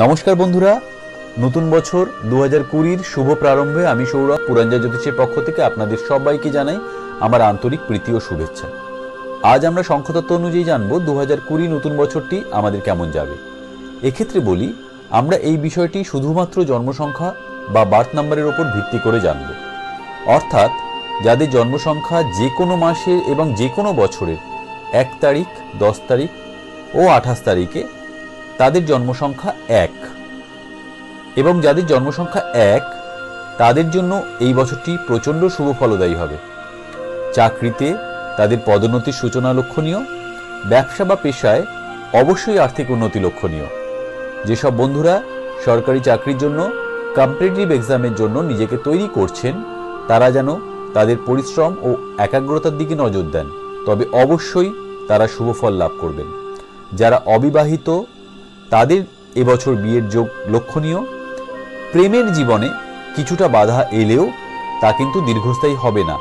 নমস্কার বন্ধুরা। নতুন বছর দু হাজার কুড়ির শুভ প্রারম্ভে আমি সৌরভ পুরঞ্জা জ্যোতিষের পক্ষ থেকে আপনাদের সবাইকে জানাই আমার আন্তরিক প্রীতি ও শুভেচ্ছা। আজ আমরা সংখ্যাতত্ত্ব অনুযায়ী জানব দু হাজার কুড়ি নতুন বছরটি আমাদের কেমন যাবে। এক্ষেত্রে বলি, আমরা এই বিষয়টি শুধুমাত্র জন্মসংখ্যা বা বার্থ নাম্বারের ওপর ভিত্তি করে জানব। অর্থাৎ, যাদের জন্মসংখ্যা যে কোনো মাসের এবং যে কোনো বছরের এক তারিখ, দশ তারিখ ও আঠাশ তারিখে তাদের জন্মসংখ্যা এক। এবং যাদের জন্মসংখ্যা এক, তাদের জন্য এই বছরটি প্রচণ্ড শুভ ফলদায়ী হবে। চাকরিতে তাদের পদোন্নতির সূচনা লক্ষণীয়, ব্যবসা বা পেশায় অবশ্যই আর্থিক উন্নতি লক্ষণীয়। যেসব বন্ধুরা সরকারি চাকরির জন্য কম্পিটিটিভ এক্সামের জন্য নিজেকে তৈরি করছেন, তারা যেন তাদের পরিশ্রম ও একাগ্রতার দিকে নজর দেন। তবে অবশ্যই তারা শুভ ফল লাভ করবেন। যারা অবিবাহিত তাদের এবছর বিয়ের যোগ লক্ষণীয়। প্রেমের জীবনে কিছুটা বাধা এলেও তা কিন্তু দীর্ঘস্থায়ী হবে না।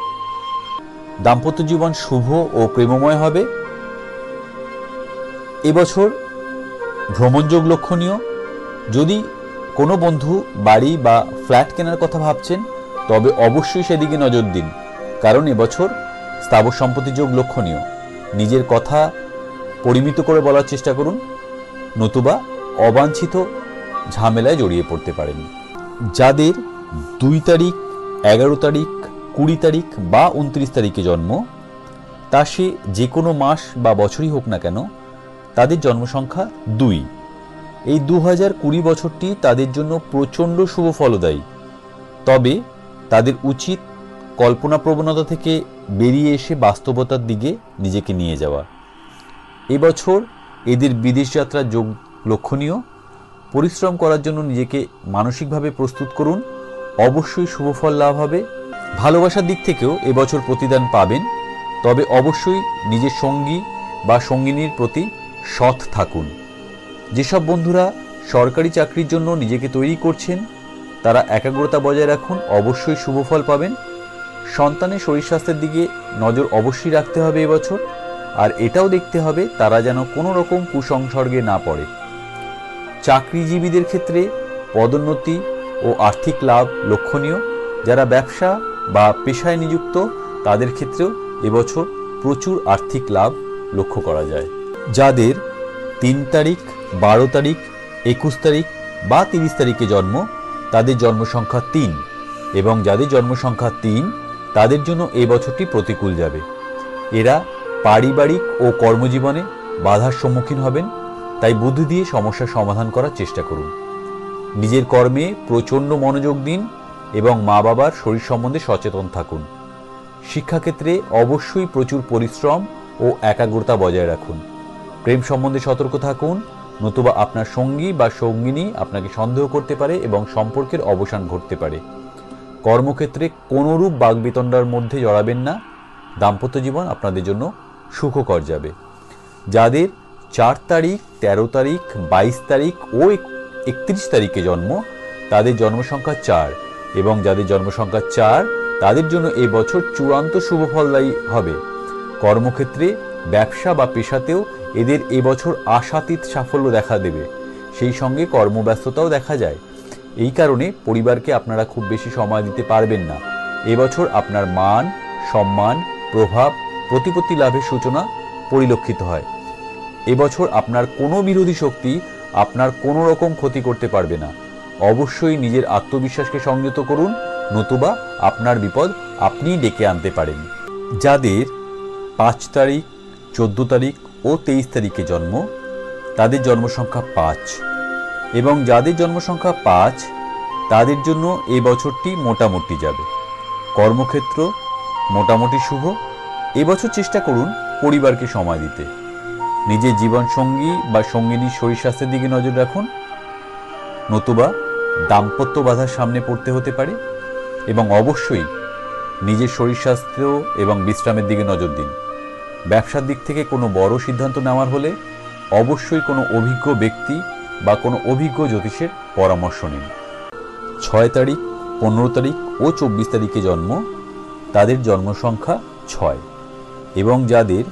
দাম্পত্য জীবন শুভ ও প্রেমময় হবে। এবছর ভ্রমণযোগ লক্ষণীয়। যদি কোনো বন্ধু বাড়ি বা ফ্ল্যাট কেনার কথা ভাবছেন, তবে অবশ্যই সেদিকে নজর দিন, কারণ এবছর স্থাবর সম্পত্তি যোগ লক্ষণীয়। নিজের কথা পরিমিত করে বলার চেষ্টা করুন। নতুবা অবাঞ্ছিত ঝামেলায় জড়িয়ে পড়তে পারেন। যাদের দুই তারিখ, এগারো তারিখ, কুড়ি তারিখ বা উনত্রিশ তারিখে জন্ম, তা সে যে কোনো মাস বা বছরই হোক না কেন, তাদের জন্মসংখ্যা দুই। এই দু হাজার কুড়ি বছরটি তাদের জন্য প্রচণ্ড শুভ ফলদায়ী। তবে তাদের উচিত কল্পনা প্রবণতা থেকে বেরিয়ে এসে বাস্তবতার দিকে নিজেকে নিয়ে যাওয়া। এবছর এদের বিদেশ যাত্রার যোগ লক্ষণীয়। পরিশ্রম করার জন্য নিজেকে মানসিকভাবে প্রস্তুত করুন। অবশ্যই শুভফল লাভ হবে। ভালোবাসার দিক থেকেও এবছর প্রতিদান পাবেন। তবে অবশ্যই নিজের সঙ্গী বা সঙ্গিনীর প্রতি সৎ থাকুন। যেসব বন্ধুরা সরকারি চাকরির জন্য নিজেকে তৈরি করছেন, তারা একাগ্রতা বজায় রাখুন। অবশ্যই শুভফল পাবেন। সন্তানের শরীর স্বাস্থ্যের দিকে নজর অবশ্যই রাখতে হবে এবছর। আর এটাও দেখতে হবে তারা যেন কোনো রকম কুসংসর্গে না পড়ে। চাকরিজীবীদের ক্ষেত্রে পদোন্নতি ও আর্থিক লাভ লক্ষণীয়। যারা ব্যবসা বা পেশায় নিযুক্ত, তাদের ক্ষেত্রেও এবছর প্রচুর আর্থিক লাভ লক্ষ্য করা যায়। যাদের তিন তারিখ, বারো তারিখ, একুশ তারিখ বা তিরিশ তারিখে জন্ম, তাদের জন্মসংখ্যা তিন এবং যাদের জন্মসংখ্যা তিন, তাদের জন্য এই বছরটি প্রতিকূল যাবে। এরা পারিবারিক ও কর্মজীবনে বাধার সম্মুখীন হবেন, তাই বুদ্ধি দিয়ে সমস্যার সমাধান করার চেষ্টা করুন। নিজের কর্মে প্রচণ্ড মনোযোগ দিন এবং মা বাবার শরীর সম্বন্ধে সচেতন থাকুন। শিক্ষাক্ষেত্রে অবশ্যই প্রচুর পরিশ্রম ও একাগ্রতা বজায় রাখুন। প্রেম সম্বন্ধে সতর্ক থাকুন, নতুবা আপনার সঙ্গী বা সঙ্গিনী আপনাকে সন্দেহ করতে পারে এবং সম্পর্কের অবসান ঘটতে পারে। কর্মক্ষেত্রে কোনোরূপ বাগবিতণ্ডার মধ্যে জড়াবেন না। দাম্পত্য জীবন আপনাদের জন্য সুখকর যাবে। যাদের চার তারিখ ১৩ তারিখ, বাইশ তারিখ ও একত্রিশ তারিখে জন্ম, তাদের জন্মসংখ্যা চার এবং যাদের জন্মসংখ্যা চার, তাদের জন্য এই বছর চূড়ান্ত শুভফলদায়ী হবে। কর্মক্ষেত্রে ব্যবসা বা পেশাতেও এদের এবছর আশাতীত সাফল্য দেখা দেবে। সেই সঙ্গে কর্মব্যস্ততাও দেখা যায়। এই কারণে পরিবারকে আপনারা খুব বেশি সময় দিতে পারবেন না। এবছর আপনার মান, সম্মান, প্রভাব প্রতিপত্তি লাভের সূচনা পরিলক্ষিত হয়। এবছর আপনার কোনো বিরোধী শক্তি আপনার কোনো রকম ক্ষতি করতে পারবে না। অবশ্যই নিজের আত্মবিশ্বাসকে সংযত করুন, নতুবা আপনার বিপদ আপনিই ডেকে আনতে পারেন। যাদের পাঁচ তারিখ, চোদ্দ তারিখ ও তেইশ তারিখে জন্ম, তাদের জন্মসংখ্যা পাঁচ। এবং যাদের জন্মসংখ্যা পাঁচ, তাদের জন্য এই বছরটি মোটামুটি যাবে। কর্মক্ষেত্র মোটামুটি শুভ এবছর চেষ্টা করুন পরিবারকে সময় দিতে। নিজের জীবন সঙ্গী বা সঙ্গিনীর শরীর স্বাস্থ্যের দিকে নজর রাখুন। নতুবা দাম্পত্য বাধার সামনে পড়তে হতে পারে এবং অবশ্যই নিজের শরীর স্বাস্থ্য এবং বিশ্রামের দিকে নজর দিন। ব্যবসার দিক থেকে কোনো বড় সিদ্ধান্ত নেওয়ার হলে অবশ্যই কোনো অভিজ্ঞ ব্যক্তি বা কোনো অভিজ্ঞ জ্যোতিষের পরামর্শ নিন। ছয় তারিখ, পনেরো তারিখ ও চব্বিশ তারিখে জন্ম, তাদের জন্মসংখ্যা ছয়। এবং যাদের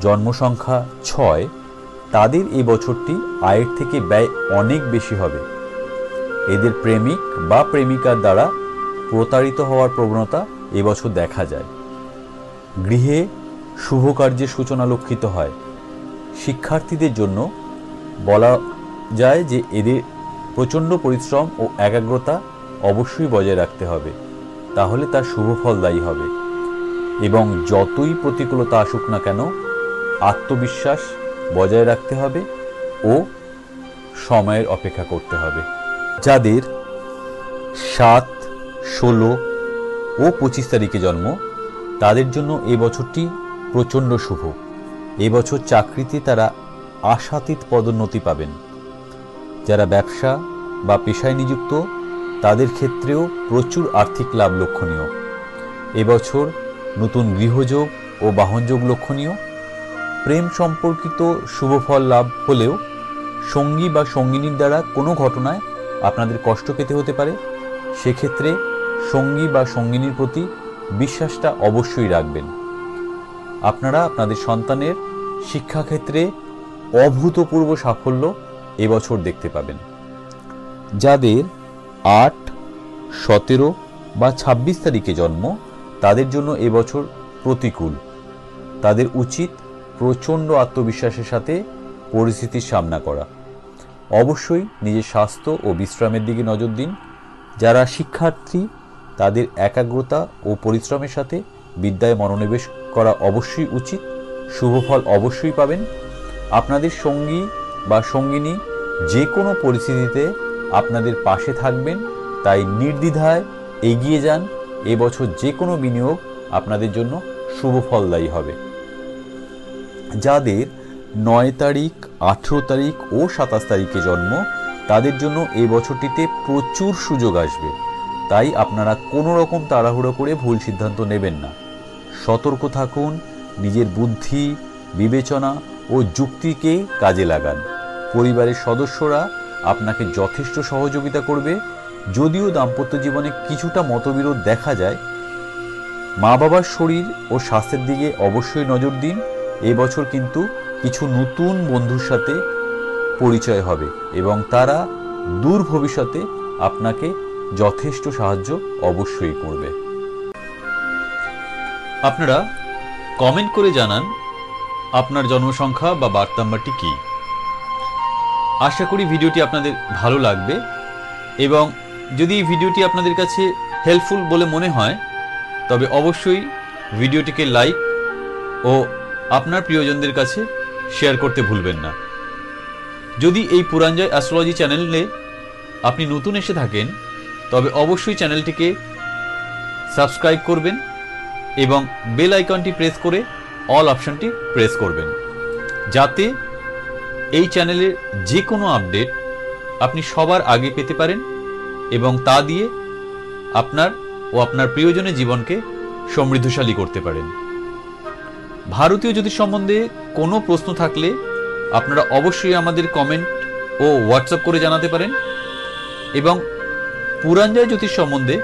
জন্মসংখ্যা ছয়, তাদের এই বছরটি আয়ের থেকে ব্যয় অনেক বেশি হবে। এদের প্রেমিক বা প্রেমিকার দ্বারা প্রতারিত হওয়ার প্রবণতা এবছর দেখা যায়। গৃহে শুভ কার্যের সূচনা লক্ষিত হয়। শিক্ষার্থীদের জন্য বলা যায় যে এদের প্রচণ্ড পরিশ্রম ও একাগ্রতা অবশ্যই বজায় রাখতে হবে। তাহলে তার শুভ ফল দায়ী হবে। এবং যতই প্রতিকূলতা আসুক না কেন, আত্মবিশ্বাস বজায় রাখতে হবে ও সময়ের অপেক্ষা করতে হবে। যাদের সাত, ষোলো ও পঁচিশ তারিখে জন্ম, তাদের জন্য এ বছরটি প্রচণ্ড শুভ। এবছর চাকরিতে তারা আশাতীত পদোন্নতি পাবেন। যারা ব্যবসা বা পেশায় নিযুক্ত, তাদের ক্ষেত্রেও প্রচুর আর্থিক লাভ লক্ষণীয়। এবছর নতুন গৃহযোগ ও বাহনযোগ লক্ষণীয়। প্রেম সম্পর্কিত শুভফল লাভ হলেও সঙ্গী বা সঙ্গিনীর দ্বারা কোনো ঘটনায় আপনাদের কষ্ট পেতে হতে পারে। সেক্ষেত্রে সঙ্গী বা সঙ্গিনীর প্রতি বিশ্বাসটা অবশ্যই রাখবেন। আপনারা আপনাদের সন্তানের শিক্ষাক্ষেত্রে অভূতপূর্ব সাফল্য এবছর দেখতে পাবেন। যাদের আট, সতেরো বা ছাব্বিশ তারিখে জন্ম তাদের জন্য এবছর প্রতিকূল। তাদের উচিত প্রচণ্ড আত্মবিশ্বাসের সাথে পরিস্থিতির সামনা করা। অবশ্যই নিজের স্বাস্থ্য ও বিশ্রামের দিকে নজর দিন। যারা শিক্ষার্থী, তাদের একাগ্রতা ও পরিশ্রমের সাথে বিদ্যায় মনোনিবেশ করা অবশ্যই উচিত। শুভফল অবশ্যই পাবেন। আপনাদের সঙ্গী বা সঙ্গিনী যে কোনো পরিস্থিতিতে আপনাদের পাশে থাকবেন। তাই নির্দ্বিধায় এগিয়ে যান। এবছর যে কোনো বিনিয়োগ আপনাদের জন্য শুভ ফলদায়ী হবে। যাদের নয় তারিখ, আঠেরো তারিখ ও সাতাশ তারিখে জন্ম, তাদের জন্য এই বছরটিতে প্রচুর সুযোগ আসবে। তাই আপনারা কোনো রকম তাড়াহুড়ো করে ভুল সিদ্ধান্ত নেবেন না। সতর্ক থাকুন, নিজের বুদ্ধি, বিবেচনা ও যুক্তিকে কাজে লাগান। পরিবারের সদস্যরা আপনাকে যথেষ্ট সহযোগিতা করবে যদিও দাম্পত্য জীবনে কিছুটা মতবিরোধ দেখা যায় মা বাবার শরীর ও স্বাস্থ্যের দিকে অবশ্যই নজর দিন। এবছর কিন্তু কিছু নতুন বন্ধুর সাথে পরিচয় হবে এবং তারা দূর ভবিষ্যতে আপনাকে যথেষ্ট সাহায্য অবশ্যই করবে। আপনারা কমেন্ট করে জানান আপনার জন্মসংখ্যা বা বার্থ নাম্বারটি কী। আশা করি ভিডিওটি আপনাদের ভালো লাগবে এবং যদি এই ভিডিওটি আপনাদের কাছে হেল্পফুল বলে মনে হয়, তবে অবশ্যই ভিডিওটিকে লাইক ও আপনার প্রিয়জনদের কাছে শেয়ার করতে ভুলবেন না। যদি এই পুরাঞ্জয় অ্যাস্ট্রোলজি চ্যানেলে আপনি নতুন এসে থাকেন, তবে অবশ্যই চ্যানেলটিকে সাবস্ক্রাইব করবেন এবং বেল আইকনটি প্রেস করে অল অপশনটি প্রেস করবেন। যাতে এই চ্যানেলের যে কোনো আপডেট আপনি সবার আগে পেতে পারেন এবং তা দিয়ে আপনার ও আপনার প্রিয়জনের জীবনকে সমৃদ্ধশালী করতে পারেন। ভারতীয় জ্যোতিষ সম্বন্ধে কোনো প্রশ্ন থাকলে আপনারা অবশ্যই আমাদের কমেন্ট ও হোয়াটসঅ্যাপ করে জানাতে পারেন এবং পুরাঞ্জয় জ্যোতিষ সম্বন্ধে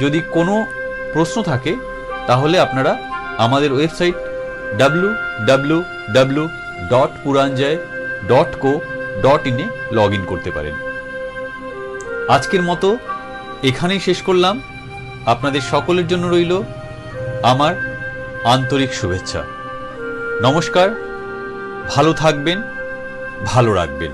যদি কোনো প্রশ্ন থাকে, তাহলে আপনারা আমাদের website W W W dot Puranjoy dot co dot ইনে লগ ইন করতে পারেন। আজকের মতো এখানেই শেষ করলাম। আপনাদের সকলের জন্য রইল আমার আন্তরিক শুভেচ্ছা। নমস্কার, ভালো থাকবেন, ভালো রাখবেন।